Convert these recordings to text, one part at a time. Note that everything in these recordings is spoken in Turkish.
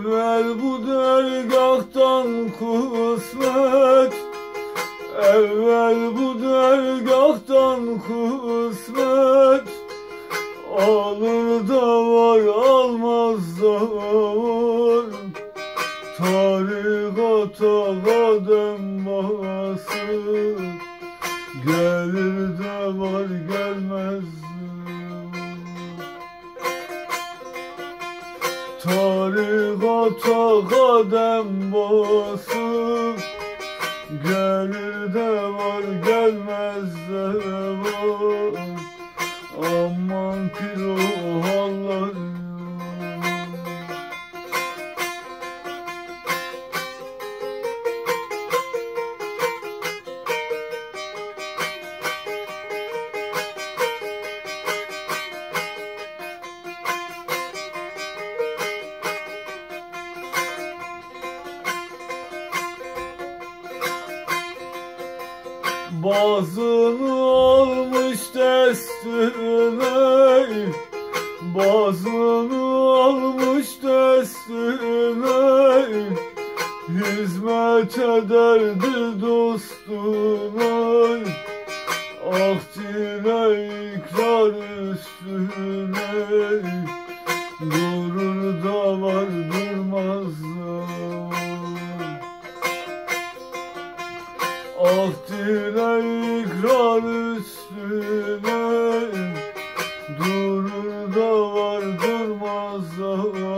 evvel bu dergahtan kısmet Evvel bu dergahtan kısmet. Alır da var almaz da var Tarikata kadem bası Gelir de var gelmez Tarikata kadem basıp Gelir de var gelmez Bazını almış destine Bazını almış destine Hizmet ederdi dostuna. Ah dile ikrar üstüne Ah dile ikrar üstüne Durur da var durmaz da var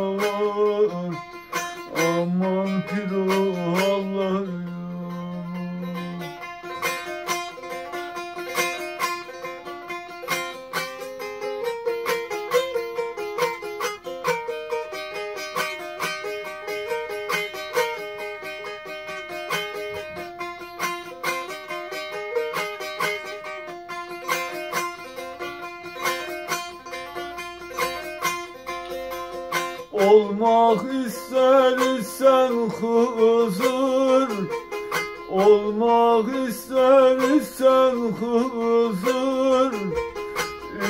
Olmak ister isen Hızır Olmak ister isen Hızır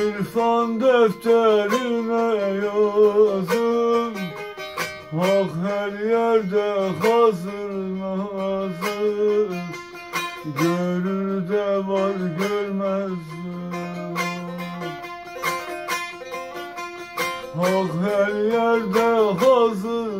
İrfan defterine yazın. Hak her yerde hazır nazır. Görür de var görmez Hak her yerde hazır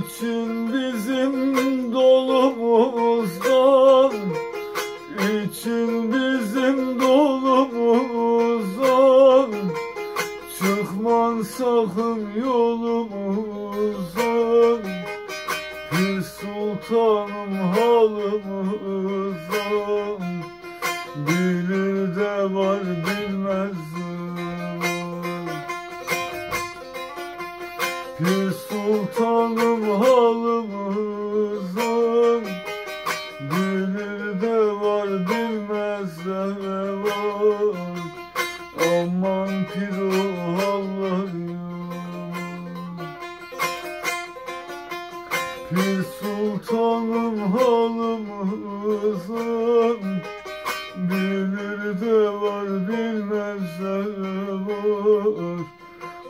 İçin bizim dolumuzdan İçin bizim dolumuzdan Çıkman sakın yolumuzdan Pir sultanım halımızdan. Bilir de var bilmez Pir sultanım halımızdan Bilir de var bilmez de var. Aman piro Allah'ım Pir sultanım halımızdan Bilir de var bilmez de var.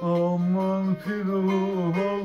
Aman Pillow